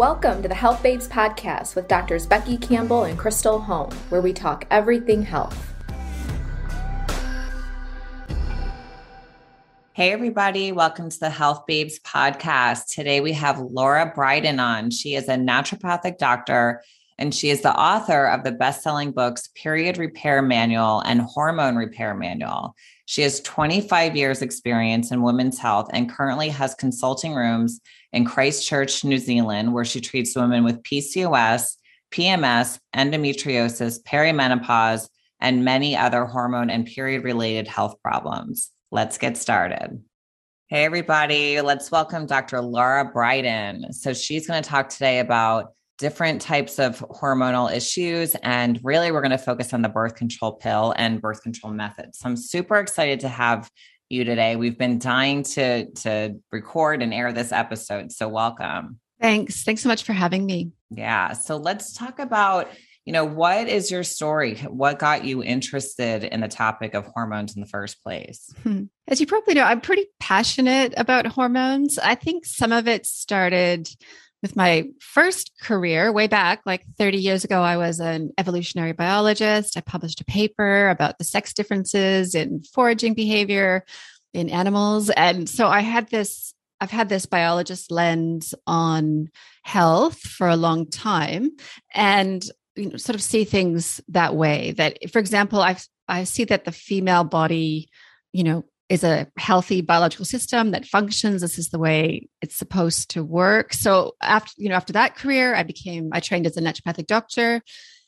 Welcome to the Health Babes podcast with doctors Becky Campbell and Krystal Hohn, where we talk everything health. Hey, everybody. Welcome to the Health Babes podcast. Today we have Lara Briden on. She is a naturopathic doctor and she is the author of the best selling books Period Repair Manual and Hormone Repair Manual. She has 25 years' experience in women's health and currently has consulting rooms in Christchurch, New Zealand, where she treats women with PCOS, PMS, endometriosis, perimenopause, and many other hormone and period related health problems. Let's get started. Hey, everybody. Let's welcome Dr. Lara Briden. So, she's going to talk today about different types of hormonal issues. And really, we're going to focus on the birth control pill and birth control methods. So I'm super excited to have you today. We've been dying to, to record and air this episode. So welcome. Thanks. Thanks so much for having me. Yeah. So let's talk about, you know, what is your story? What got you interested in the topic of hormones in the first place? Hmm. As you probably know, I'm pretty passionate about hormones. I think some of it started with my first career way back like 30 years ago i was an evolutionary biologist. I published a paper about the sex differences in foraging behavior in animals. And so i had this i've had this biologist lens on health for a long time and you know sort of see things that way. That for example i i see that the female body you know is a healthy biological system that functions. This is the way it's supposed to work. So after you know after that career i became i trained as a naturopathic doctor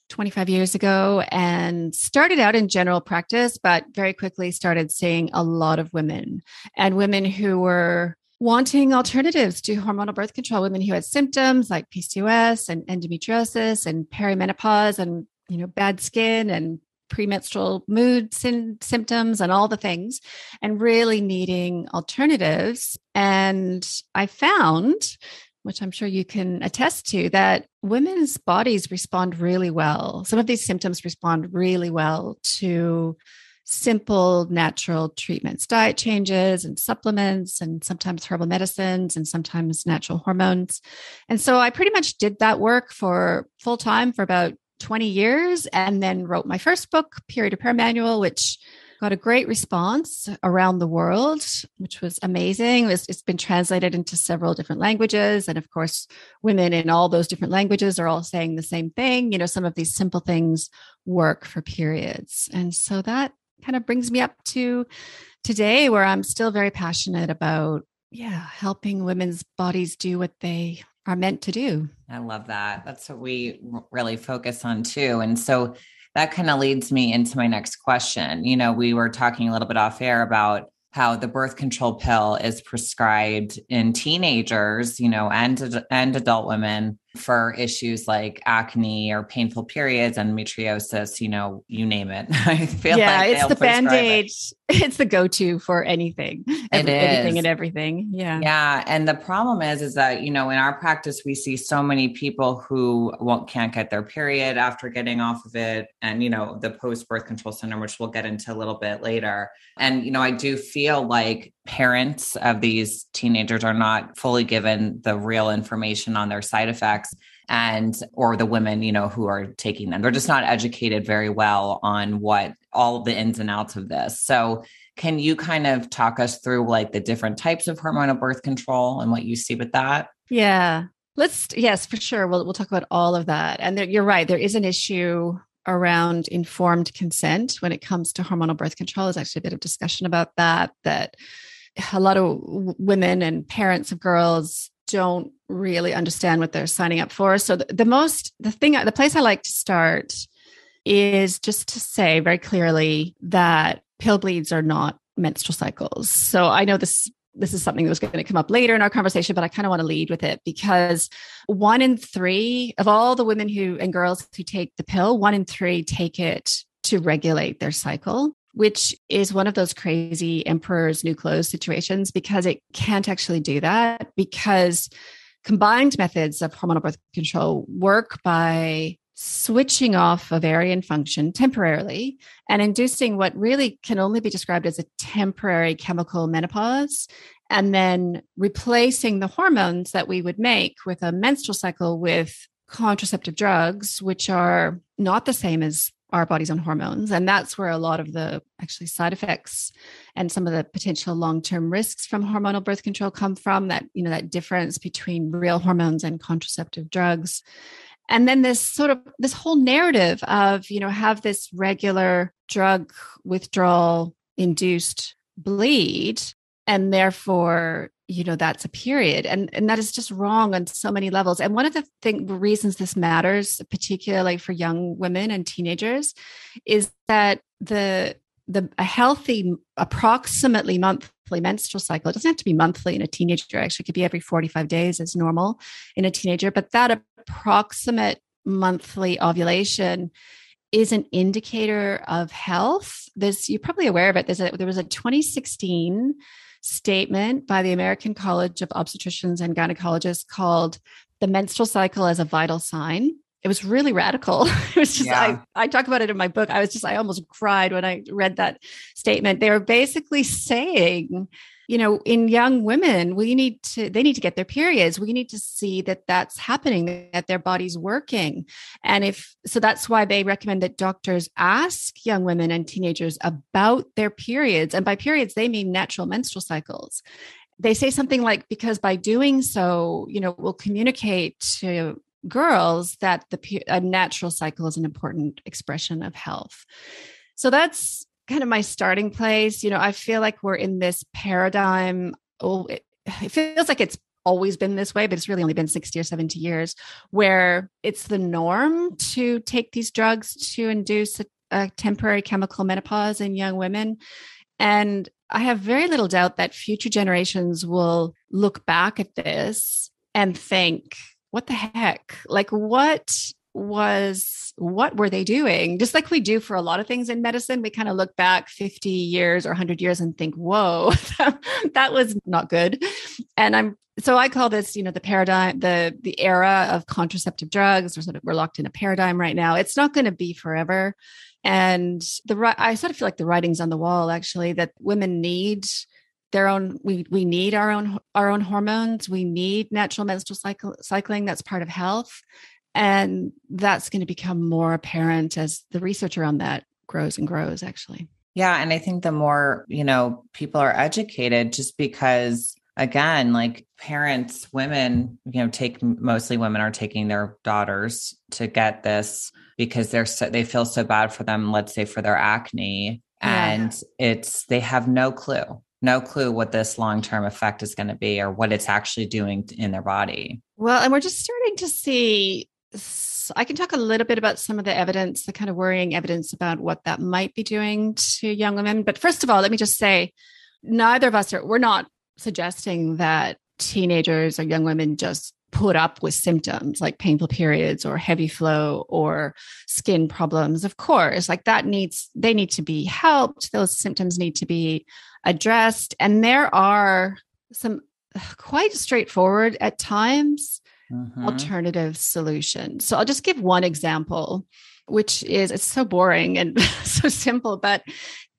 25 years ago and started out in general practice but very quickly started seeing a lot of women and women who were wanting alternatives to hormonal birth control women who had symptoms like pcos and endometriosis and perimenopause and you know bad skin and premenstrual mood sy- symptoms and all the things, and really needing alternatives. And I found, which I'm sure you can attest to, that women's bodies respond really well. Some of these symptoms respond really well to simple natural treatments, diet changes and supplements, and sometimes herbal medicines and sometimes natural hormones. And so I pretty much did that work for full time for about 20 years and then wrote my first book, Period Repair Manual, which got a great response around the world, which was amazing. It's, it's been translated into several different languages. And of course, women in all those different languages are all saying the same thing. You know, some of these simple things work for periods. And so that kind of brings me up to today where I'm still very passionate about, yeah, helping women's bodies do what they are meant to do. I love that. That's what we really focus on too. And so that kind of leads me into my next question. You know, we were talking a little bit off air about how the birth control pill is prescribed in teenagers, you know, and and adult women for issues like acne or painful periods, and endometriosis, you know, you name it. I feel yeah, like it's the band aid. It. It's the go to for anything, every, anything and everything. Yeah. Yeah. And the problem is, is that, you know, in our practice, we see so many people who won't, can't get their period after getting off of it. And, you know, the post birth control syndrome, which we'll get into a little bit later. And, you know, I do feel like parents of these teenagers are not fully given the real information on their side effects and or the women you know who are taking them. They're just not educated very well on what all the ins and outs of this. So can you kind of talk us through like the different types of hormonal birth control and what you see with that? Yeah. Let's yes for sure. We'll, we'll talk about all of that. And there, you're right. There is an issue around informed consent when it comes to hormonal birth control. There's actually a bit of discussion about that that a lot of women and parents of girls don't really understand what they're signing up for. So the, the most, the thing, the place I like to start is just to say very clearly that pill bleeds are not menstrual cycles. So I know this this is something that was going to come up later in our conversation, but I kind of want to lead with it because one in three of all the women who and girls who take the pill, one in three take it to regulate their cycle which is one of those crazy emperor's new clothes situations because it can't actually do that because combined methods of hormonal birth control work by switching off ovarian function temporarily and inducing what really can only be described as a temporary chemical menopause and then replacing the hormones that we would make with a menstrual cycle with contraceptive drugs, which are not the same as our body's own hormones. And that's where a lot of the actually side effects and some of the potential long-term risks from hormonal birth control come from that, you know, that difference between real hormones and contraceptive drugs. And then this sort of this whole narrative of, you know, have this regular drug withdrawal induced bleed and therefore you know that's a period and and that is just wrong on so many levels and one of the thing reasons this matters particularly for young women and teenagers is that the the a healthy approximately monthly menstrual cycle it doesn't have to be monthly in a teenager actually could be every 45 days as normal in a teenager but that approximate monthly ovulation is an indicator of health. This you're probably aware of it. There's a, there was a 2016 statement by the American College of Obstetricians and Gynecologists called the menstrual cycle as a vital sign. It was really radical. It was just, yeah. I, I talk about it in my book. I was just, I almost cried when I read that statement. They were basically saying you know in young women we need to they need to get their periods. We need to see that that's happening that their body's working. And if so that's why they recommend that doctors ask young women and teenagers about their periods. And by periods they mean natural menstrual cycles. They say something like because by doing so you know we'll communicate to girls that the a natural cycle is an important expression of health. So that's kind of my starting place. You know, I feel like we're in this paradigm. Oh, it, it feels like it's always been this way, but it's really only been 60 or 70 years where it's the norm to take these drugs to induce a, a temporary chemical menopause in young women. And I have very little doubt that future generations will look back at this and think, what the heck? Like, what was what were they doing? Just like we do for a lot of things in medicine, we kind of look back 50 years or 100 years and think, whoa, that was not good. And I'm so I call this, you know, the paradigm, the the era of contraceptive drugs. We're sort of we're locked in a paradigm right now. It's not going to be forever. And the I sort of feel like the writing's on the wall actually that women need their own we we need our own our own hormones we need natural menstrual cycle cycling that's part of health and that's going to become more apparent as the research around that grows and grows, actually. Yeah. And I think the more, you know, people are educated just because again like parents women you know take mostly women are taking their daughters to get this because they're so they feel so bad for them let's say for their acne and yeah. it's they have no clue no clue what this long-term effect is going to be or what it's actually doing in their body well and we're just starting to see I can talk a little bit about some of the evidence, the kind of worrying evidence about what that might be doing to young women. But first of all, let me just say neither of us are, we're not suggesting that teenagers or young women just put up with symptoms like painful periods or heavy flow or skin problems. Of course, like that needs, they need to be helped. Those symptoms need to be addressed. And there are some quite straightforward at times mm-hmm. alternative solution. So I'll just give one example, which is it's so boring and so simple, but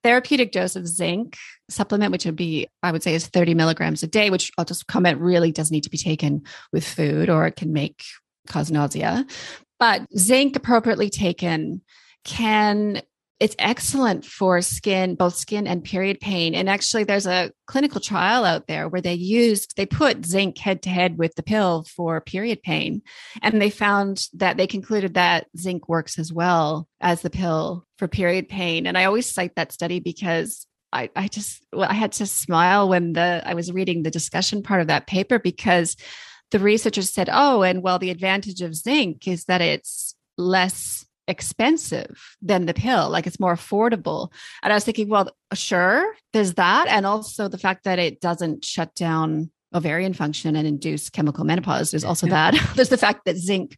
therapeutic dose of zinc supplement, which would be, I would say, is 30 milligrams a day, which I'll just comment really does need to be taken with food or it can make cause nausea. But zinc appropriately taken can it's excellent for skin, both skin and period pain. And actually, there's a clinical trial out there where they used, they put zinc head to head with the pill for period pain. And they found that they concluded that zinc works as well as the pill for period pain. And I always cite that study because I, I just, well, I had to smile when the, I was reading the discussion part of that paper because the researchers said, oh, and well, the advantage of zinc is that it's less expensive than the pill like it's more affordable. And i was thinking well sure there's that and also the fact that it doesn't shut down ovarian function and induce chemical menopause there's also that there's the fact that zinc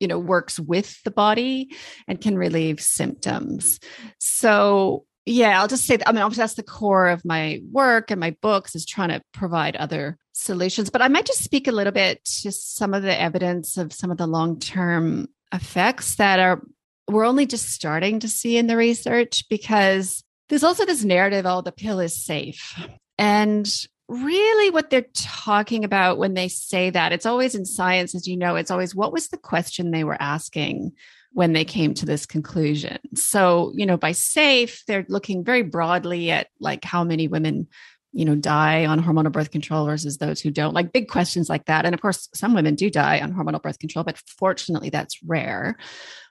you know works with the body and can relieve symptoms. So yeah i'll just say that, i mean obviously that's the core of my work and my books is trying to provide other solutions but i might just speak a little bit to some of the evidence of some of the long-term effects that are we're only just starting to see in the research because there's also this narrative oh the pill is safe and really what they're talking about when they say that. It's always in science, as you know, it's always what was the question they were asking when they came to this conclusion. So, you know, by safe, they're looking very broadly at like how many women, you know, die on hormonal birth control versus those who don't, like big questions like that. And of course, some women do die on hormonal birth control, but fortunately, that's rare.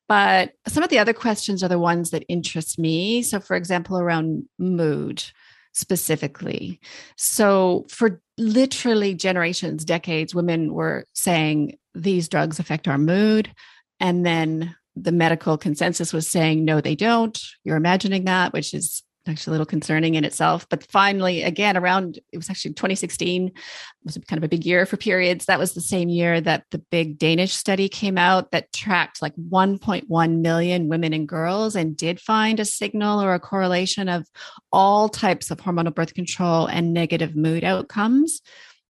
But some of the other questions are the ones that interest me. So, for example, around mood specifically. So, for literally generations, decades, women were saying these drugs affect our mood. And then the medical consensus was saying, no, they don't. You're imagining that, which is actually a little concerning in itself. But finally, again, around it was actually 2016 was kind of a big year for periods. That was the same year that the big Danish study came out that tracked like 1.1 million women and girls and did find a signal or a correlation of all types of hormonal birth control and negative mood outcomes.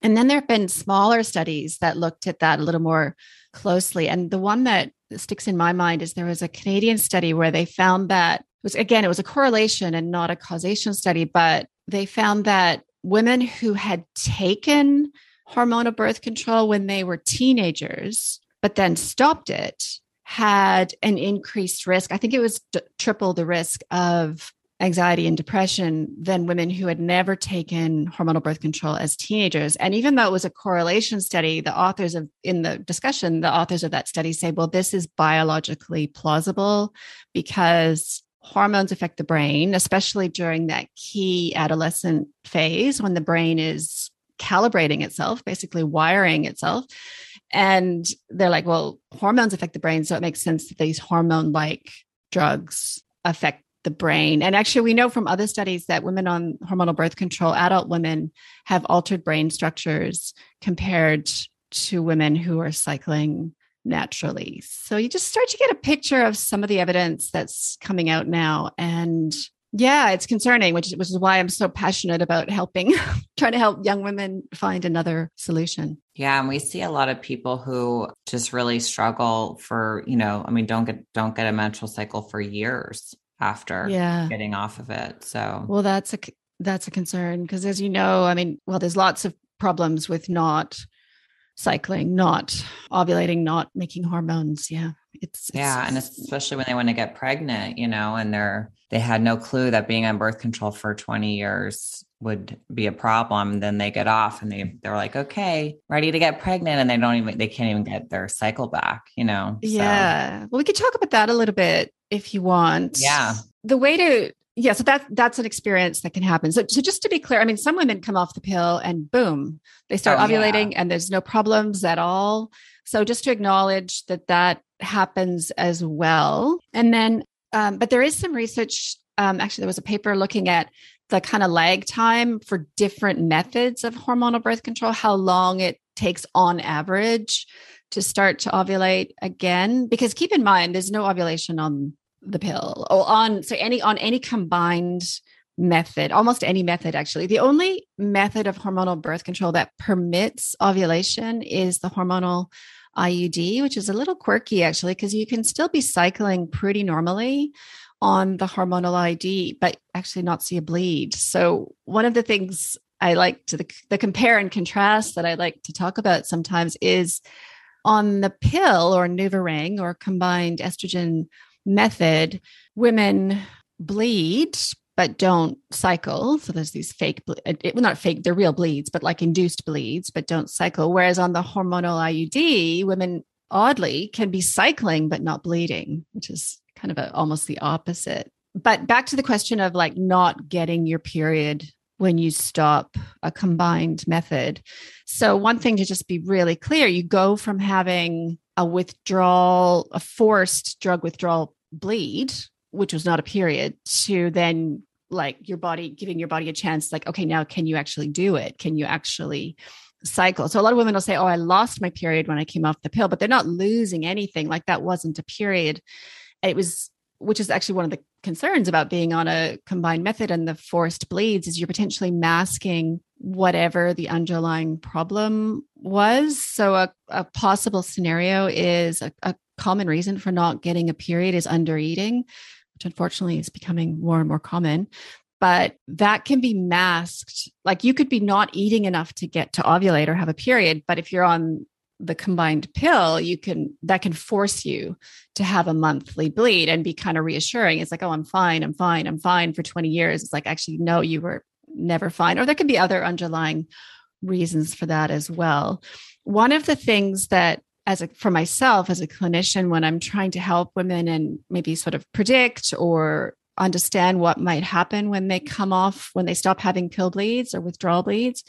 And then there have been smaller studies that looked at that a little more closely. And the one that sticks in my mind is there was a Canadian study where they found that was again, it was a correlation and not a causation study, but they found that women who had taken hormonal birth control when they were teenagers, but then stopped it, had an increased risk. I think it was d- triple the risk of anxiety and depression than women who had never taken hormonal birth control as teenagers. And even though it was a correlation study, the authors of in the discussion, the authors of that study say, well, this is biologically plausible because hormones affect the brain, especially during that key adolescent phase when the brain is calibrating itself, basically wiring itself. And they're like, well, hormones affect the brain. So it makes sense that these hormone like drugs affect the brain. And actually, we know from other studies that women on hormonal birth control, adult women, have altered brain structures compared to women who are cycling naturally. So you just start to get a picture of some of the evidence that's coming out now. And yeah, it's concerning, which, which is why I'm so passionate about helping, trying to help young women find another solution. Yeah, and we see a lot of people who just really struggle for, you know, I mean, don't get don't get a menstrual cycle for years after yeah. getting off of it. So, well, that's a that's a concern because, as you know, I mean, well, there's lots of problems with not cycling, not ovulating, not making hormones. Yeah, it's, it's yeah, and especially when they want to get pregnant, you know, and they're they had no clue that being on birth control for 20 years would be a problem then they get off and they they're like okay ready to get pregnant and they don't even they can't even get their cycle back you know yeah so. well we could talk about that a little bit if you want. Yeah. The way to yeah, so that that's an experience that can happen. So, so just to be clear, I mean, some women come off the pill and boom, they start oh, ovulating, yeah. and there's no problems at all. So just to acknowledge that that happens as well, and then, um, but there is some research. Um, actually, there was a paper looking at the kind of lag time for different methods of hormonal birth control, how long it takes on average to start to ovulate again because keep in mind there's no ovulation on the pill. Or on so any on any combined method almost any method actually. The only method of hormonal birth control that permits ovulation is the hormonal IUD which is a little quirky actually because you can still be cycling pretty normally on the hormonal IUD but actually not see a bleed. So one of the things I like to the, the compare and contrast that I like to talk about sometimes is on the pill or NuvaRing or combined estrogen method, women bleed but don't cycle. So there's these fake, uh, it, well, not fake, they're real bleeds, but like induced bleeds, but don't cycle. Whereas on the hormonal IUD, women oddly can be cycling but not bleeding, which is kind of a, almost the opposite. But back to the question of like not getting your period when you stop a combined method. So, one thing to just be really clear you go from having a withdrawal, a forced drug withdrawal bleed, which was not a period, to then like your body giving your body a chance, like, okay, now can you actually do it? Can you actually cycle? So, a lot of women will say, oh, I lost my period when I came off the pill, but they're not losing anything. Like, that wasn't a period. It was which is actually one of the concerns about being on a combined method and the forced bleeds is you're potentially masking whatever the underlying problem was so a, a possible scenario is a, a common reason for not getting a period is under eating which unfortunately is becoming more and more common but that can be masked. Like you could be not eating enough to get to ovulate or have a period, but if you're on the combined pill, you can that can force you to have a monthly bleed and be kind of reassuring. It's like, oh, I'm fine, I'm fine, I'm fine for 20 years. It's like, actually, no, you were never find, Or there could be other underlying reasons for that as well. One of the things that as a for myself as a clinician when i'm trying to help women and maybe sort of predict or understand what might happen when they come off when they stop having pill bleeds or withdrawal bleeds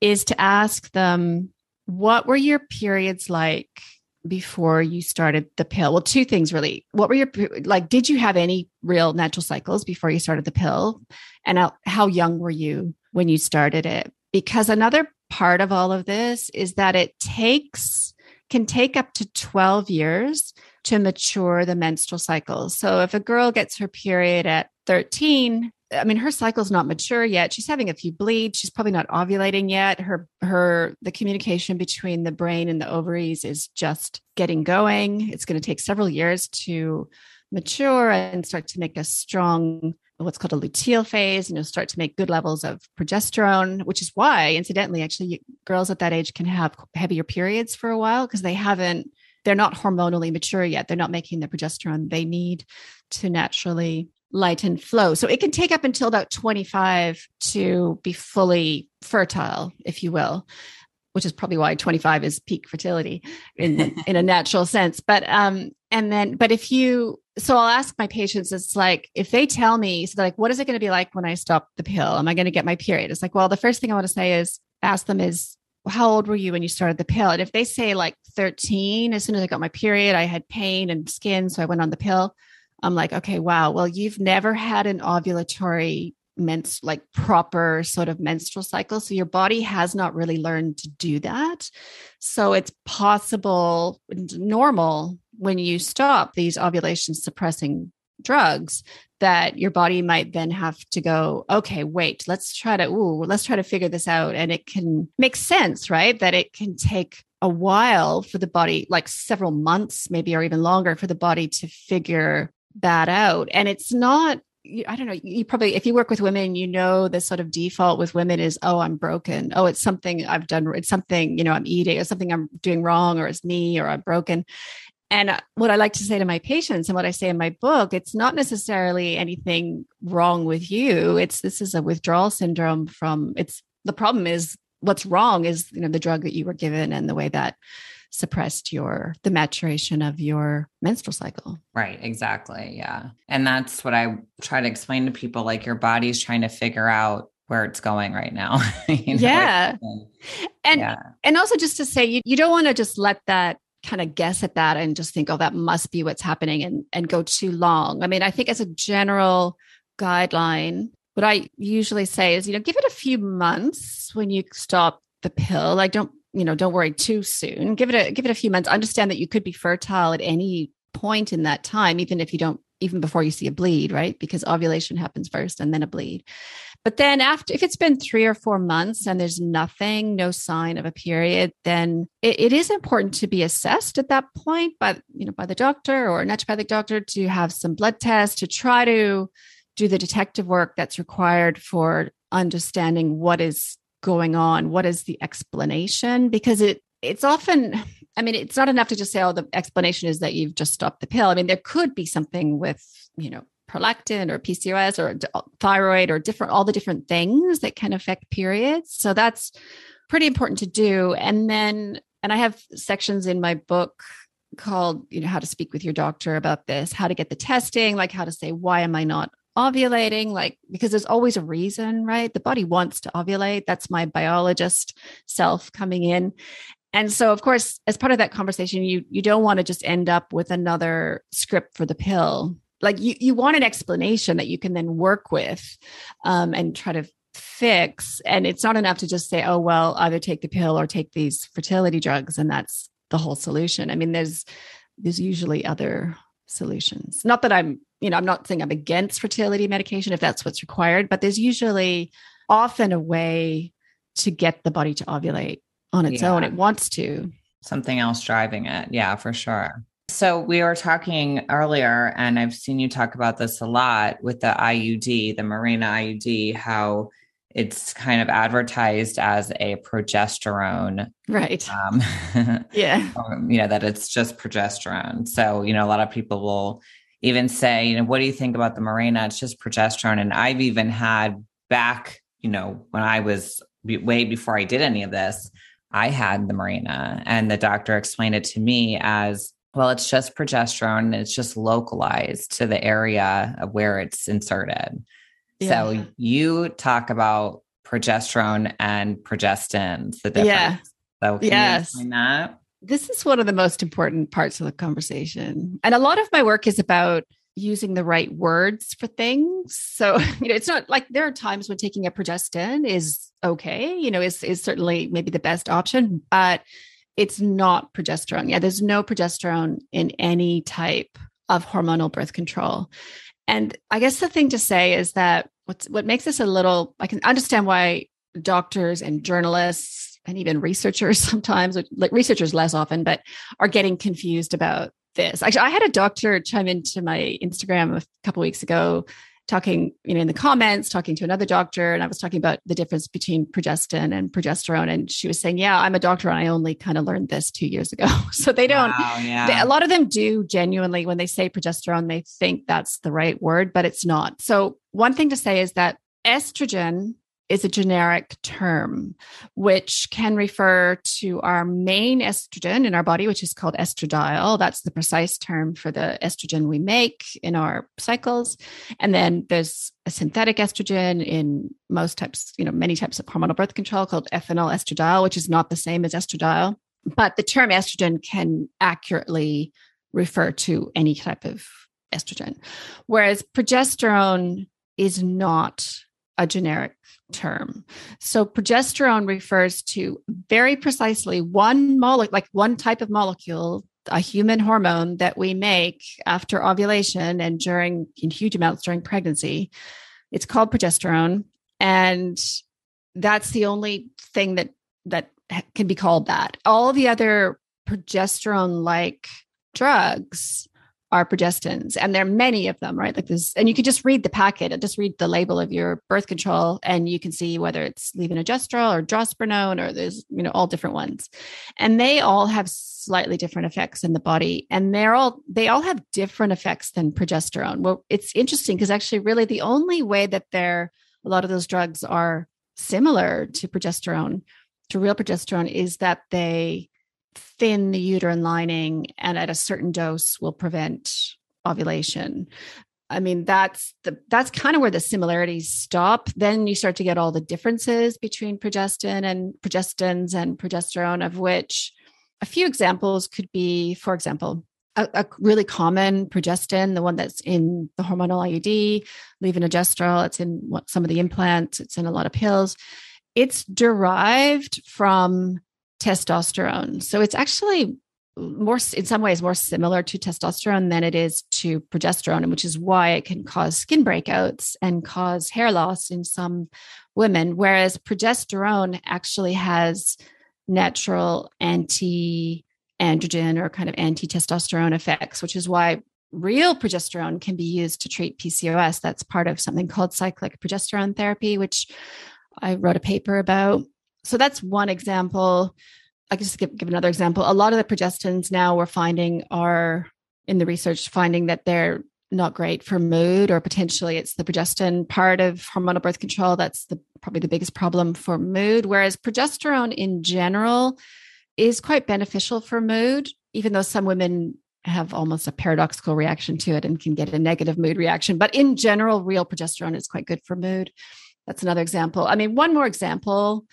is to ask them what were your periods like before you started the pill? Well two things really. What were your like did you have any real natural cycles before you started the pill? And how, young were you when you started it? Because another part of all of this is that it takes can take up to 12 years to mature the menstrual cycle. So if a girl gets her period at 13, I mean her cycle's not mature yet. She's having a few bleeds. She's probably not ovulating yet. Her her the communication between the brain and the ovaries is just getting going. It's going to take several years to mature and start to make a strong what's called a luteal phase and you'll start to make good levels of progesterone which is why incidentally actually girls at that age can have heavier periods for a while because they haven't they're not hormonally mature yet they're not making the progesterone they need to naturally lighten flow so it can take up until about 25 to be fully fertile if you will which is probably why 25 is peak fertility in in a natural sense but um and then but if you so I'll ask my patients, it's like, if they tell me, so like, what is it going to be like when I stop the pill? Am I going to get my period? It's like, well, the first thing I want to say is ask them is, how old were you when you started the pill? And if they say like 13, as soon as I got my period, I had pain and skin. So I went on the pill. I'm like, okay, wow. Well, you've never had an ovulatory mens like proper sort of menstrual cycle. So your body has not really learned to do that. So it's possible, normal when you stop these ovulation suppressing drugs that your body might then have to go okay wait let's try to ooh let's try to figure this out and it can make sense right that it can take a while for the body like several months maybe or even longer for the body to figure that out and it's not I don't know. You probably, if you work with women, you know, the sort of default with women is, oh, I'm broken. Oh, it's something I've done. It's something, you know, I'm eating or something I'm doing wrong or it's me or I'm broken. And uh, what I like to say to my patients and what I say in my book, it's not necessarily anything wrong with you. It's this is a withdrawal syndrome from it's the problem is what's wrong is, you know, the drug that you were given and the way that suppressed your the maturation of your menstrual cycle. Right, exactly. Yeah. And that's what I try to explain to people like your body's trying to figure out where it's going right now. you know? Yeah. And yeah. and also just to say you, you don't want to just let that kind of guess at that and just think, oh, that must be what's happening and, and go too long. I mean, I think as a general guideline, what I usually say is, you know, give it a few months when you stop the pill. Like don't, you know, don't worry too soon. Give it a give it a few months. Understand that you could be fertile at any point in that time, even if you don't even before you see a bleed, right? Because ovulation happens first and then a bleed. But then after, if it's been three or four months and there's nothing, no sign of a period, then it, it is important to be assessed at that point by, you know, by the doctor or naturopathic doctor to have some blood tests to try to do the detective work that's required for understanding what is going on, what is the explanation, because it it's often I mean, it's not enough to just say, oh, the explanation is that you've just stopped the pill. I mean, there could be something with, you know, prolactin or PCOS or uh, thyroid or different, all the different things that can affect periods. So that's pretty important to do. And then, and I have sections in my book called, you know, how to speak with your doctor about this, how to get the testing, like how to say, why am I not ovulating? Like, because there's always a reason, right? The body wants to ovulate. That's my biologist self coming in. And so, of course, as part of that conversation, you you don't want to just end up with another script for the pill like you you want an explanation that you can then work with um, and try to fix and it's not enough to just say oh well either take the pill or take these fertility drugs and that's the whole solution i mean there's there's usually other solutions not that i'm you know i'm not saying i'm against fertility medication if that's what's required but there's usually often a way to get the body to ovulate on its yeah. own it wants to something else driving it yeah for sure So we were talking earlier, and I've seen you talk about this a lot with the IUD, the Mirena IUD, how it's kind of advertised as a progesterone. Right. Um, yeah. you know, that it's just progesterone. So, you know, a lot of people will even say, you know, what do you think about the Mirena? It's just progesterone. And I've even had back, you know, when I was way before I did any of this, I had the Mirena and the doctor explained it to me as well, it's just progesterone and it's just localized to the area of where it's inserted. Yeah. So you talk about progesterone and progestins, the difference. Yeah. So yes. that? This is one of the most important parts of the conversation. And a lot of my work is about using the right words for things. So, you know, it's not like there are times when taking a progestin is okay, you know, is is certainly maybe the best option, but it's not progesterone. Yeah, there's no progesterone in any type of hormonal birth control. And I guess the thing to say is that what's what makes this a little I can understand why doctors and journalists and even researchers sometimes like researchers less often but are getting confused about this. Actually, I had a doctor chime into my Instagram a couple weeks ago talking, you know, in the comments, talking to another doctor, and I was talking about the difference between progestin and progesterone. And she was saying, Yeah, I'm a doctor and I only kind of learned this two years ago. so they don't, wow, yeah. they, a lot of them do genuinely, when they say progesterone, they think that's the right word, but it's not. So, one thing to say is that estrogen is a generic term, which can refer to our main estrogen in our body, which is called estradiol. That's the precise term for the estrogen we make in our cycles. And then there's a synthetic estrogen in most types, you know, many types of hormonal birth control called ethinyl estradiol, which is not the same as estradiol. But the term estrogen can accurately refer to any type of estrogen, whereas progesterone is not a generic term. So progesterone refers to very precisely one molecule, like one type of molecule, a human hormone that we make after ovulation and during in huge amounts during pregnancy. It's called progesterone. And that's the only thing that that can be called that. All the other progesterone like drugs are progestins and there are many of them right? Like this and you can just read the packet and just read the label of your birth control and you can see whether it's levonorgestrel or drospirenone or there's you know all different ones. And they all have slightly different effects in the body and they're all they all have different effects than progesterone. Well it's interesting because actually really the only way that they're a lot of those drugs are similar to progesterone to real progesterone is that they thin the uterine lining and at a certain dose will prevent ovulation. I mean, that's the that's kind of where the similarities stop. Then you start to get all the differences between progestin and progestins and progesterone, of which a few examples could be, for example, a, a really common progestin, the one that's in the hormonal IUD, levonorgestrel, it's in what, some of the implants, it's in a lot of pills. It's derived from testosterone. So it's actually more in some ways more similar to testosterone than it is to progesterone which is why it can cause skin breakouts and cause hair loss in some women. Whereas progesterone actually has natural anti androgen or kind of anti testosterone effects which is why real progesterone can be used to treat PCOS that's part of something called cyclic progesterone therapy which I wrote a paper about so that's one example. I can just give, give another example. A lot of the progestins now we're finding are in the research finding that they're not great for mood or potentially it's the progestin part of hormonal birth control that's the probably the biggest problem for mood whereas progesterone in general is quite beneficial for mood even though some women have almost a paradoxical reaction to it and can get a negative mood reaction but in general real progesterone is quite good for mood that's another example i mean one more example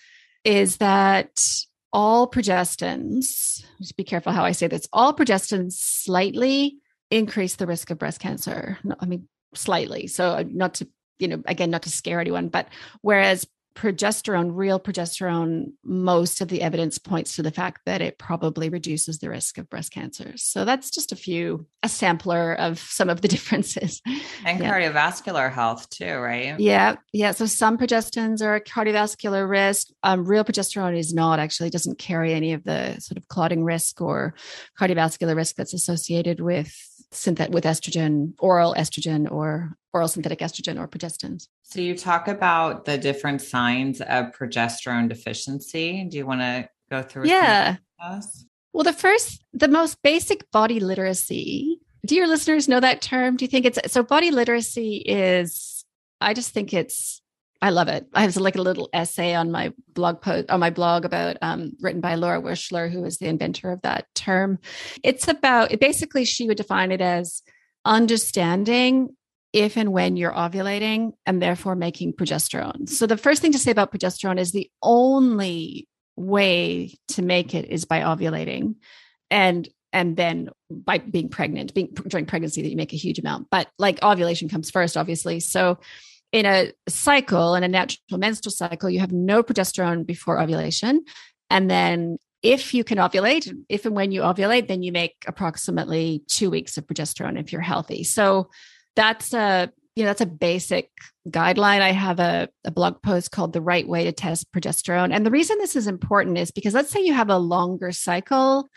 is that all progestins, just be careful how I say this, all progestins slightly increase the risk of breast cancer. I mean, slightly. So, uh, not to, you know, again, not to scare anyone, but whereas progesterone, real progesterone, most of the evidence points to the fact that it probably reduces the risk of breast cancer. So that's just a few, a sampler of some of the differences. And yeah. cardiovascular health too, right? Yeah. Yeah. So some progestins are a cardiovascular risk. Um, real progesterone is not actually, doesn't carry any of the sort of clotting risk or cardiovascular risk that's associated with synthetic with estrogen, oral estrogen or oral synthetic estrogen or progestins. So you talk about the different signs of progesterone deficiency. Do you want to go through? Yeah. Well, the first, the most basic body literacy. Do your listeners know that term? Do you think it's so? Body literacy is. I just think it's I love it. I have like a little essay on my blog post on my blog about um, written by Laura Wershler, who is the inventor of that term. It's about it basically she would define it as understanding if and when you're ovulating and therefore making progesterone. So the first thing to say about progesterone is the only way to make it is by ovulating and and then by being pregnant being during pregnancy that you make a huge amount but like ovulation comes first obviously so in a cycle, in a natural menstrual cycle, you have no progesterone before ovulation. And then if you can ovulate, if and when you ovulate, then you make approximately two weeks of progesterone if you're healthy. So that's a you know that's a basic guideline i have a, a, blog post called the right way to test progesterone and the reason this is important is because let's say you have a longer cycle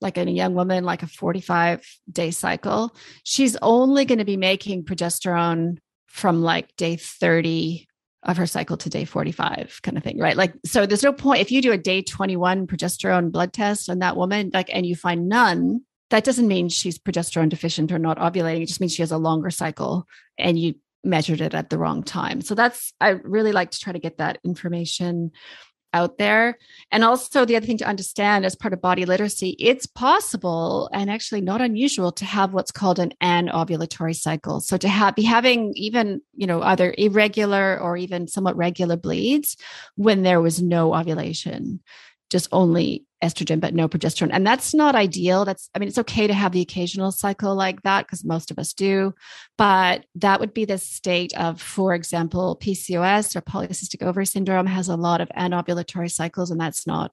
like in a young woman like a 45 day cycle she's only going to be making progesterone from like day 30 of her cycle to day 45 kind of thing right? Like so there's no point if you do a day 21 progesterone blood test on that woman like and you find none that doesn't mean she's progesterone deficient or not ovulating. It just means she has a longer cycle and you measured it at the wrong time. So that's i really like to try to get that information out there. And also, the other thing to understand as part of body literacy, it's possible and actually not unusual to have what's called an anovulatory cycle. So to have be having even, you know, either irregular or even somewhat regular bleeds when there was no ovulation, just only estrogen but no progesterone. And that's not ideal. That's i mean it's okay to have the occasional cycle like that because most of us do but that would be the state of for example pcos or polycystic ovary syndrome has a lot of anovulatory cycles and that's not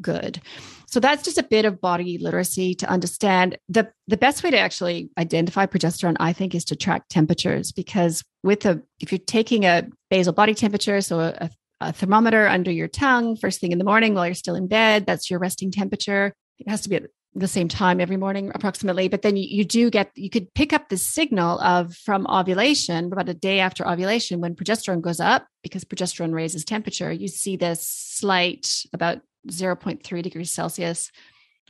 good. So that's just a bit of body literacy to understand. The the best way to actually identify progesterone i think is to track temperatures because with a if you're taking a basal body temperature so a, a thermometer under your tongue first thing in the morning while you're still in bed. That's your resting temperature. It has to be at the same time every morning, approximately. But then you, you do get, you could pick up the signal of from ovulation, about a day after ovulation, when progesterone goes up, because progesterone raises temperature, you see this slight, about 0.3 degrees Celsius,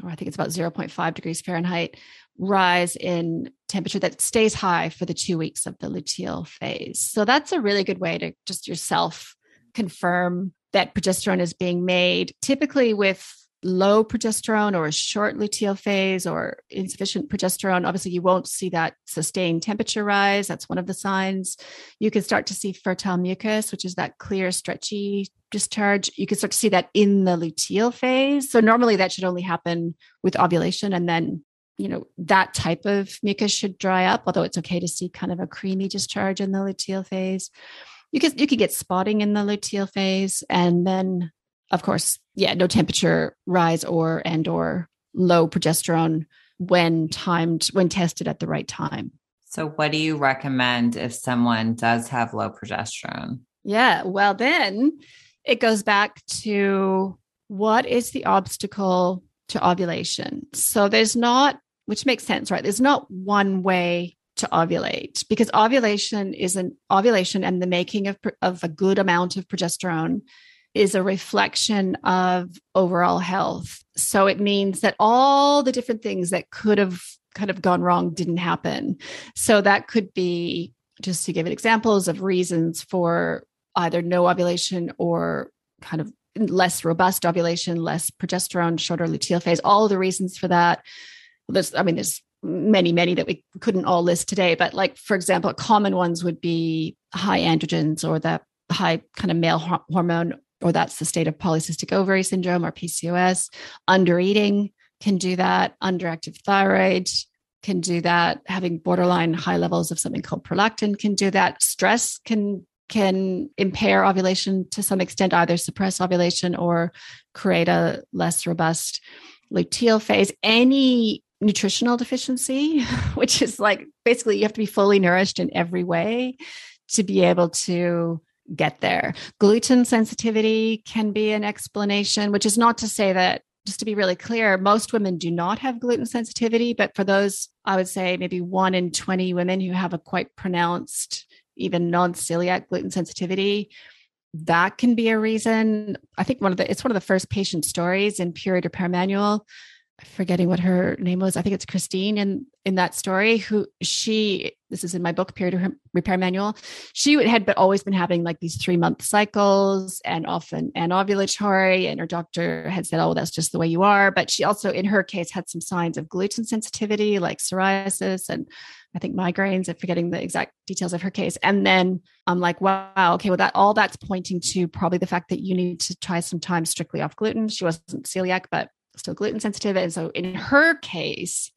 or I think it's about 0.5 degrees Fahrenheit, rise in temperature that stays high for the two weeks of the luteal phase. So that's a really good way to just yourself confirm that progesterone is being made, typically with low progesterone or a short luteal phase or insufficient progesterone. Obviously, you won't see that sustained temperature rise. That's one of the signs. You can start to see fertile mucus, which is that clear, stretchy discharge. You can start to see that in the luteal phase. So, normally that should only happen with ovulation and then you know that type of mucus should dry up although it's okay to see kind of a creamy discharge in the luteal phase you could you could get spotting in the luteal phase and then of course yeah no temperature rise or and or low progesterone when timed when tested at the right time. So what do you recommend if someone does have low progesterone? Yeah well then it goes back to what is the obstacle to ovulation? So there's not which makes sense right? There's not one way to ovulate because ovulation is an ovulation and the making of, of a good amount of progesterone is a reflection of overall health. So it means that all the different things that could have kind of gone wrong didn't happen. So that could be just to give examples of reasons for either no ovulation or kind of less robust ovulation, less progesterone, shorter luteal phase, all the reasons for that. There's, I mean, there's many, many that we couldn't all list today. But like, for example, common ones would be high androgens or the high kind of male hormone, or that's the state of polycystic ovary syndrome or PCOS. Undereating can do that. Underactive thyroid can do that. Having borderline high levels of something called prolactin can do that. Stress can can impair ovulation to some extent, either suppress ovulation or create a less robust luteal phase. Any nutritional deficiency, which is like basically you have to be fully nourished in every way to be able to get there. Gluten sensitivity can be an explanation, which is not to say that, just to be really clear, most women do not have gluten sensitivity. But for those, I would say maybe one in 20 women who have a quite pronounced, even non celiac gluten sensitivity, that can be a reason. I think one of the, it's one of the first patient stories in Period Repair Manual forgetting what her name was. I think it's Christine in in that story. Who she? This is in my book, Period Repair Manual. She had but always been having like these three month cycles and often anovulatory and her doctor had said, "Oh, that's just the way you are." But she also, in her case, had some signs of gluten sensitivity, like psoriasis and I think migraines. I'm forgetting the exact details of her case. And then I'm like, wow, okay, well, that all that's pointing to probably the fact that you need to try some time strictly off gluten. She wasn't celiac, but still gluten sensitive. And so in her case,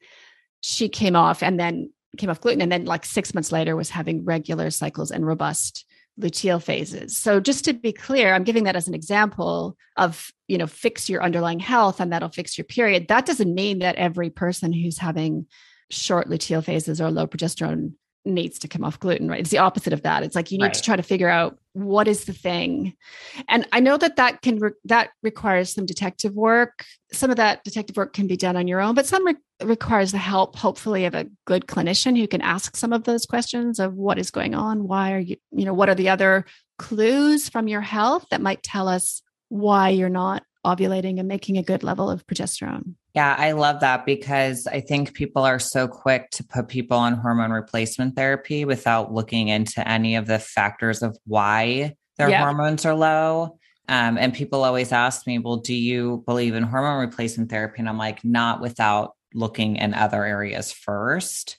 she came off and then came off gluten and then like six months later was having regular cycles and robust luteal phases. So just to be clear, I'm giving that as an example of, you know, fix your underlying health and that'll fix your period. That doesn't mean that every person who's having short luteal phases or low progesterone needs to come off gluten, right? It's the opposite of that. It's like you need right. to try to figure out what is the thing. And I know that that can re- that requires some detective work. Some of that detective work can be done on your own, but some re- requires the help hopefully of a good clinician who can ask some of those questions of what is going on, why are you, you know, what are the other clues from your health that might tell us why you're not ovulating and making a good level of progesterone. Yeah, I love that because I think people are so quick to put people on hormone replacement therapy without looking into any of the factors of why their yeah. hormones are low. Um, and people always ask me, well, do you believe in hormone replacement therapy? And I'm like, not without looking in other areas first.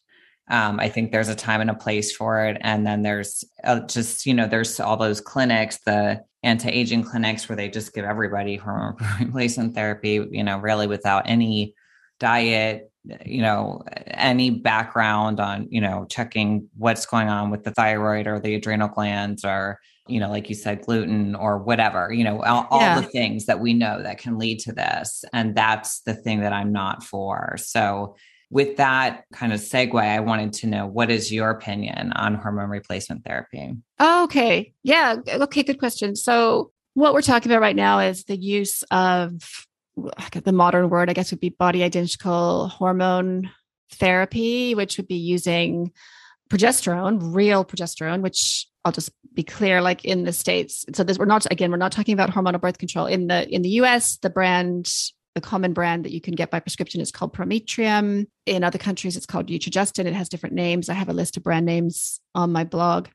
Um, I think there's a time and a place for it. And then there's uh, just, you know, there's all those clinics, the anti-aging clinics where they just give everybody hormone replacement therapy, you know, really without any diet, you know, any background on, you know, checking what's going on with the thyroid or the adrenal glands or, you know, like you said, gluten or whatever, you know, all, all the things that we know that can lead to this. And that's the thing that I'm not for. So with that kind of segue, I wanted to know what is your opinion on hormone replacement therapy? okay. Yeah. Okay. Good question. So, what we're talking about right now is the use of the modern word, I guess, would be body identical hormone therapy, which would be using progesterone, real progesterone, which I'll just be clear, like in the States. So this, we're not, again, we're not talking about hormonal birth control. In the, in the US, the brand the common brand that you can get by prescription is called Prometrium. In other countries, it's called Utrogestan. It has different names. I have a list of brand names on my blog,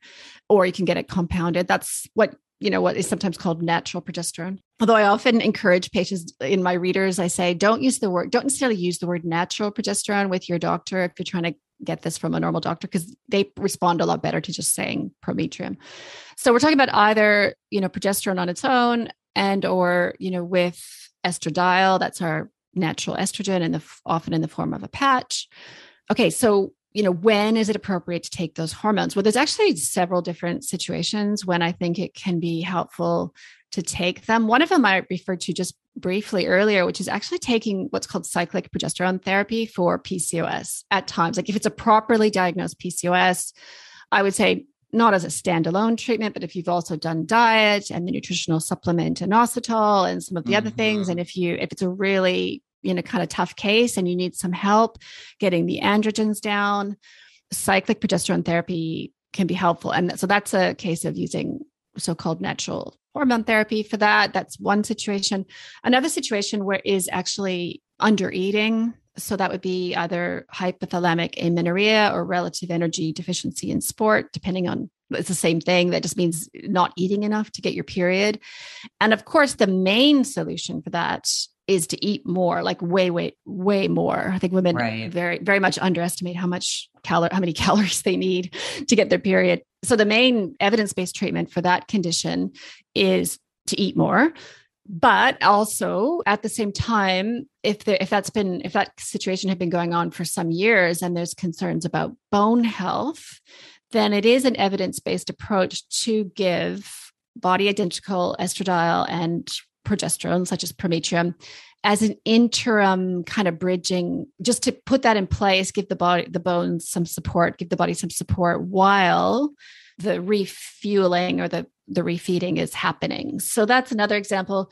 or you can get it compounded. That's what you know what is sometimes called natural progesterone. Although I often encourage patients in my readers, I say don't use the word, don't necessarily use the word natural progesterone with your doctor if you're trying to get this from a normal doctor because they respond a lot better to just saying prometrium. So we're talking about either, you know, progesterone on its own and or, you know, with estradiol. That's our natural estrogen, and often in the form of a patch. Okay, so you know when is it appropriate to take those hormones? Well, there's actually several different situations when I think it can be helpful to take them. One of them I referred to just briefly earlier, which is actually taking what's called cyclic progesterone therapy for PCOS at times. Like if it's a properly diagnosed PCOS, I would say not as a standalone treatment, but if you've also done diet and the nutritional supplement and inositol and some of the mm-hmm. other things, mm-hmm. and if you if it's a really you know kind of tough case and you need some help getting the androgens down, cyclic progesterone therapy can be helpful. And so that's a case of using so-called natural hormone therapy for that. That's one situation. Another situation where is actually under eating so that would be either hypothalamic amenorrhea or relative energy deficiency in sport, depending on it's the same thing. That just means not eating enough to get your period. And of course, the main solution for that is to eat more, like way, way, way more. I think women right. very, very much underestimate how much cal- how many calories they need to get their period. So the main evidence-based treatment for that condition is to eat more but also at the same time if there if that's been if that situation had been going on for some years and there's concerns about bone health then it is an evidence based approach to give body identical estradiol and progesterone, such as prometrium, as an interim kind of bridging, just to put that in place, give the body, the bones some support, give the body some support while the refueling or the the refeeding is happening. So that's another example.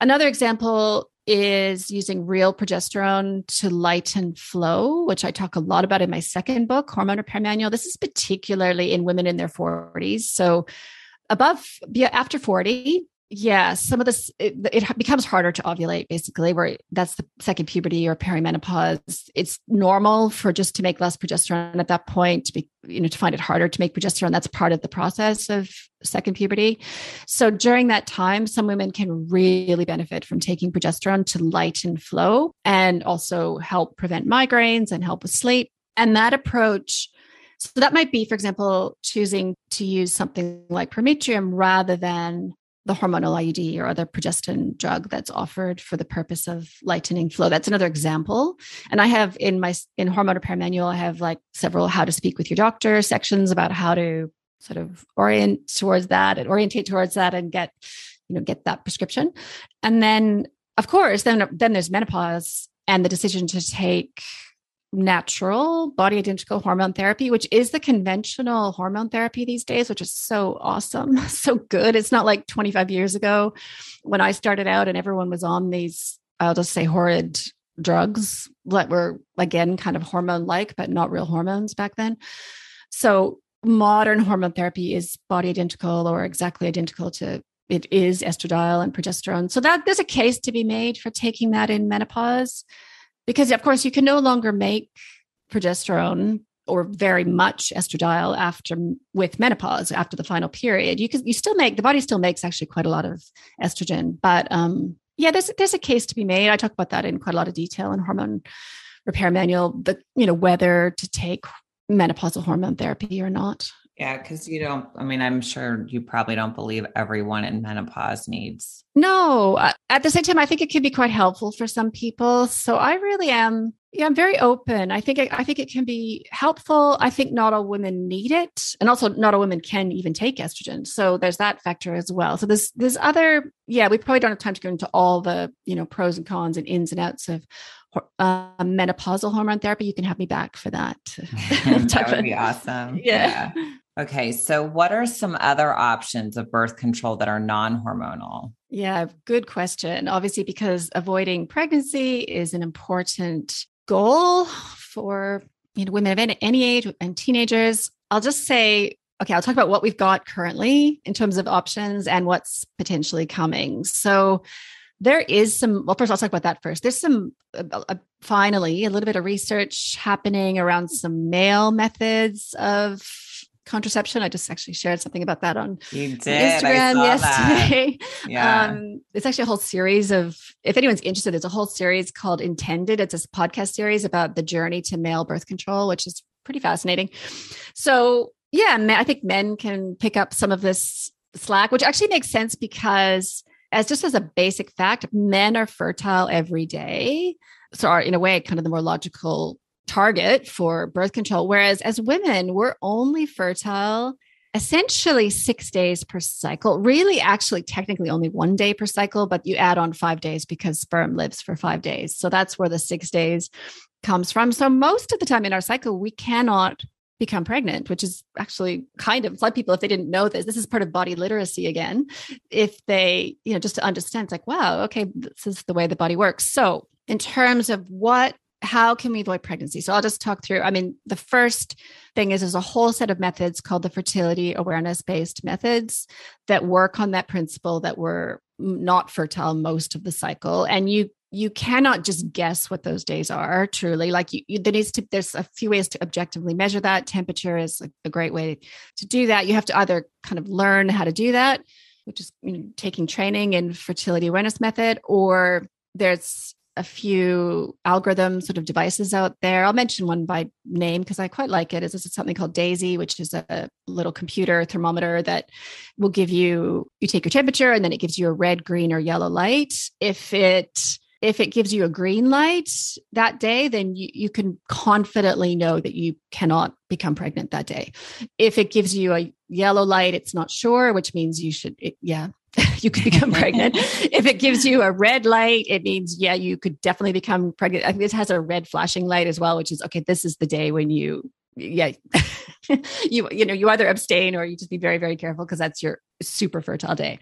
Another example is using real progesterone to lighten flow, which I talk a lot about in my second book, Hormone Repair Manual. This is particularly in women in their 40s. So above after 40, yeah, some of this it, it, becomes harder to ovulate basically where that's the second puberty or perimenopause. It's normal for just to make less progesterone at that point to be you know to find it harder to make progesterone. That's part of the process of second puberty. So during that time some women can really benefit from taking progesterone to lighten flow and also help prevent migraines and help with sleep. And that approach so that might be, for example, choosing to use something like prometrium rather than the hormonal IUD or other progestin drug that's offered for the purpose of lightening flow. That's another example. And I have in my in hormone repair manual, I have like several how to speak with your doctor sections about how to sort of orient towards that and orientate towards that and get, you know, get that prescription. And then of course, then then there's menopause and the decision to take natural body identical hormone therapy, which is the conventional hormone therapy these days, which is so awesome, so good. It's not like 25 years ago when I started out and everyone was on these, I'll just say horrid drugs that were, again, kind of hormone like, but not real hormones back then. So modern hormone therapy is body identical or exactly identical to it is estradiol and progesterone. So that there's a case to be made for taking that in menopause because of course you can no longer make progesterone or very much estradiol after with menopause after the final period. You can you still make the body still makes actually quite a lot of estrogen but um yeah there's there's a case to be made. I talk about that in quite a lot of detail in hormone repair manual the you know whether to take menopausal hormone therapy or not yeah, because you don't, I mean, I'm sure you probably don't believe everyone in menopause needs. No, uh, at the same time, I think it can be quite helpful for some people. So I really am, yeah, I'm very open. I think, I think it can be helpful. I think not all women need it. And also not all women can even take estrogen. So there's that factor as well. So there's, there's other, yeah, we probably don't have time to go into all the, you know, pros and cons and ins and outs of uh, menopausal hormone therapy, you can have me back for that. that would be awesome. Yeah. yeah. Okay. So, what are some other options of birth control that are non hormonal? Yeah, good question. Obviously, because avoiding pregnancy is an important goal for you know women of any, age and teenagers. I'll just say okay, I'll talk about what we've got currently in terms of options and what's potentially coming. So, there is some well first i'll talk about that first there's some uh, uh, finally a little bit of research happening around some male methods of contraception. I just actually shared something about that on instagram yesterday. Yeah. Um, it's actually a whole series of if anyone's interested there's a whole series called intended. It's a podcast series about the journey to male birth control which is pretty fascinating. So yeah i think men can pick up some of this slack which actually makes sense because as just as a basic fact, men are fertile every day. So are in a way kind of the more logical target for birth control. Whereas as women, we're only fertile essentially six days per cycle. Really, actually, technically only one day per cycle, but you add on five days because sperm lives for five days. So that's where the six days comes from. So most of the time in our cycle, we cannot become pregnant, which is actually kind of like people, if they didn't know this, this is part of body literacy again. If they, you know, just to understand, it's like, wow, okay, this is the way the body works. So, in terms of what how can we avoid pregnancy? So I'll just talk through. I mean, the first thing is there's a whole set of methods called the fertility awareness based methods that work on that principle that we're not fertile most of the cycle. And you you cannot just guess what those days are truly like you, you, there needs to there's a few ways to objectively measure that temperature is a, a, great way to do that you have to either kind of learn how to do that which is you know, taking training in fertility awareness method or there's a few algorithm sort of devices out there. I'll mention one by name because i quite like it. Is this is something called daisy which is a little computer thermometer that will give you you take your temperature and then it gives you a red green or yellow light. If it if it gives you a green light that day, then you, you can confidently know that you cannot become pregnant that day. If it gives you a yellow light, it's not sure, which means you should, it, yeah, you could become pregnant. if it gives you a red light, it means, yeah, you could definitely become pregnant. I think this has a red flashing light as well, which is okay, this is the day when you, yeah, you, you know, you either abstain or you just be very, very careful because that's your super fertile day.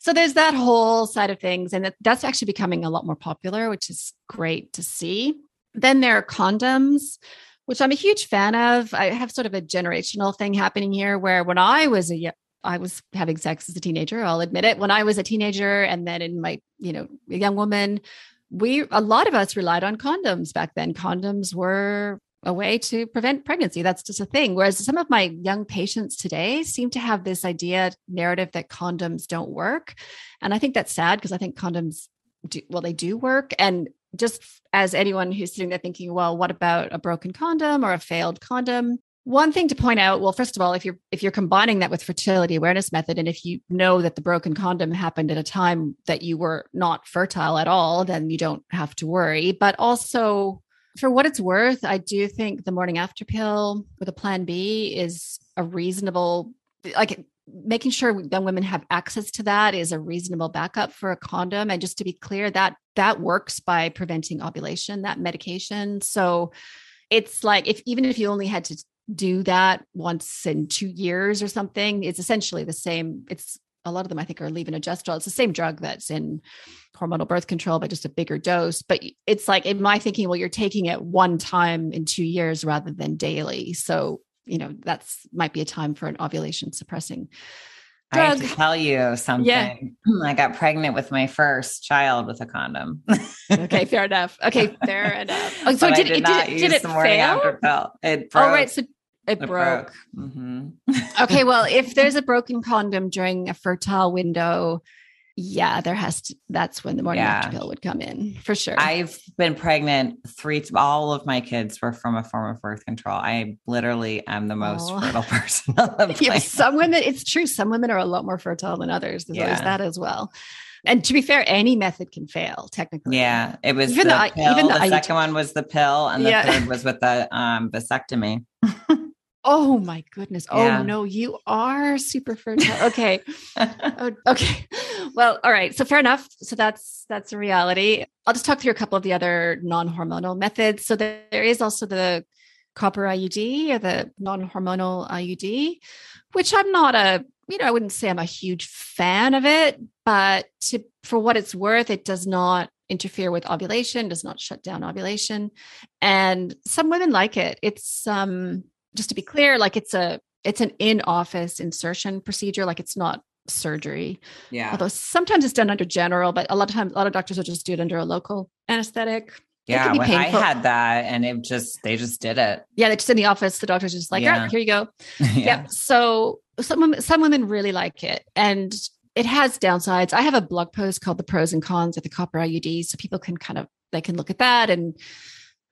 So there's that whole side of things. And that's actually becoming a lot more popular, which is great to see. Then there are condoms, which I'm a huge fan of. I have sort of a generational thing happening here where when I was a I was having sex as a teenager, I'll admit it. When I was a teenager and then in my, you know, young woman, we a lot of us relied on condoms back then. Condoms were a way to prevent pregnancy. That's just a thing. Whereas some of my young patients today seem to have this idea narrative that condoms don't work. And I think that's sad because I think condoms do well, they do work. And just as anyone who's sitting there thinking, well, what about a broken condom or a failed condom? One thing to point out, well, first of all, if you're if you're combining that with fertility awareness method, and if you know that the broken condom happened at a time that you were not fertile at all, then you don't have to worry. But also for what it's worth, I do think the morning after pill with a plan B is a reasonable, like making sure young women have access to that is a reasonable backup for a condom. And just to be clear, that that works by preventing ovulation, that medication. So it's like if even if you only had to do that once in two years or something, it's essentially the same. It's a lot of them I think are levonorgestrel. It's the same drug that's in hormonal birth control, but just a bigger dose. But it's like in my thinking, well, you're taking it one time in two years rather than daily. So, you know, that's might be a time for an ovulation suppressing drug. I have to tell you something. Yeah. I got pregnant with my first child with a condom. okay, fair enough. Okay, fair enough. Oh, so did, did, it, did, it, did it fail? It broke. Oh, right. So it, it broke. broke. Mm-hmm. okay, well, if there's a broken condom during a fertile window, yeah, there has to. That's when the morning yeah. after pill would come in for sure. I've been pregnant three. All of my kids were from a form of birth control. I literally am the most oh. fertile person on the planet. Yeah, some women, it's true. Some women are a lot more fertile than others. There's yeah. always that as well. And to be fair, any method can fail technically. Yeah, it was even the, the pill. Even the, the second one was the pill, and the yeah. third was with the um, vasectomy. Oh my goodness. Oh yeah. no, you are super fertile. Okay. oh, okay. Well, all right. So fair enough. So that's that's a reality. I'll just talk through a couple of the other non-hormonal methods. So there is also the copper IUD or the non-hormonal IUD, which I'm not a, you know, I wouldn't say I'm a huge fan of it, but to, for what it's worth, it does not interfere with ovulation, does not shut down ovulation. And some women like it. It's um just to be clear, like it's a it's an in-office insertion procedure, like it's not surgery. Yeah. Although sometimes it's done under general, but a lot of times a lot of doctors will just do it under a local anesthetic. Yeah, when I had that and it just they just did it. Yeah, they just in the office, the doctor's just like, yeah. here you go. yeah. yeah. So some women, some women really like it. And it has downsides. I have a blog post called The Pros and Cons of the Copper IUD. So people can kind of they can look at that and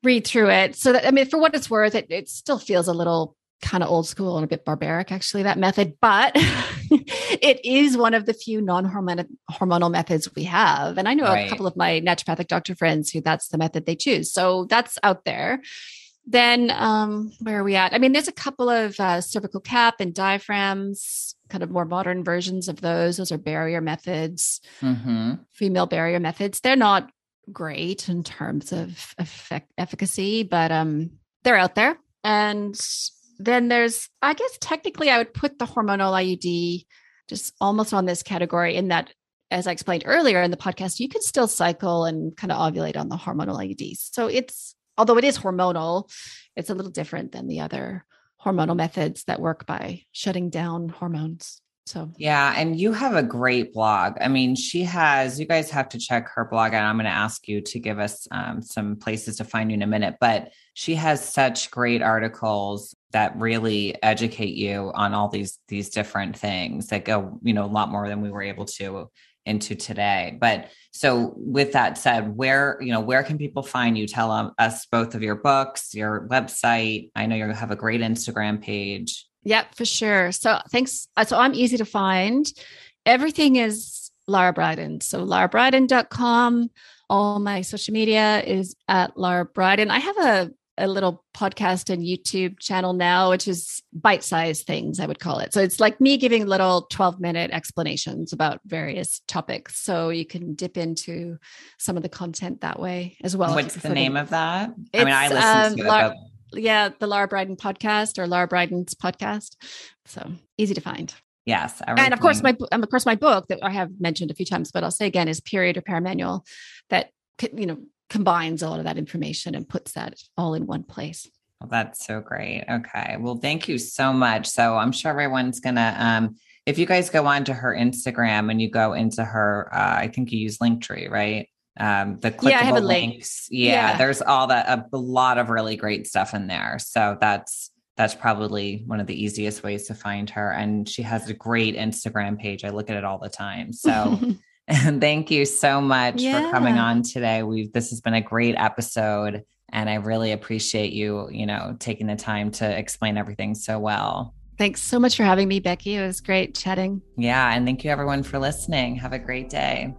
read through it. So that I mean, for what it's worth, it it still feels a little kind of old school and a bit barbaric, actually, that method. But it is one of the few non-hormonal methods we have. And I know right. a couple of my naturopathic doctor friends who that's the method they choose. So that's out there. Then um, where are we at? I mean, there's a couple of uh, cervical cap and diaphragms, kind of more modern versions of those. Those are barrier methods, mm-hmm. female barrier methods. They're not great in terms of effect, efficacy, but um, they're out there. And then there's, I guess, technically, I would put the hormonal IUD just almost on this category in that, as I explained earlier in the podcast, you can still cycle and kind of ovulate on the hormonal IUDs. So it's, although it is hormonal, it's a little different than the other hormonal methods that work by shutting down hormones. So, yeah. And you have a great blog. I mean, she has, you guys have to check her blog out. I'm going to ask you to give us um, some places to find you in a minute, but she has such great articles that really educate you on all these, these different things that go, you know, a lot more than we were able to into today. But so with that said, where, you know, where can people find you? Tell us both of your books, your website. I know you have a great Instagram page. Yep, for sure. So thanks. Uh, so I'm easy to find. Everything is Lara Briden. So larabriden.com. All my social media is at Lara Briden. I have a a little podcast and YouTube channel now, which is bite sized things, I would call it. So it's like me giving little 12 minute explanations about various topics. So you can dip into some of the content that way as well. What's the name of that? I mean, I listen um, to Lara, it. Yeah, the Lara Briden podcast or Lara Briden's podcast. So easy to find. Yes. And of course, my um, of course, my book that I have mentioned a few times, but I'll say again is period repair manual that you know combines all of that information and puts that all in one place. Well, that's so great. Okay. Well, thank you so much. So I'm sure everyone's gonna um if you guys go on to her Instagram and you go into her uh, I think you use Linktree, right? Um the clickable yeah, links. Link. Yeah, yeah, there's all that a, a lot of really great stuff in there. So that's that's probably one of the easiest ways to find her. And she has a great Instagram page. I look at it all the time. So And thank you so much yeah. for coming on today. We've this has been a great episode and I really appreciate you, you know, taking the time to explain everything so well. Thanks so much for having me, Becky. It was great chatting. Yeah, and thank you everyone for listening. Have a great day.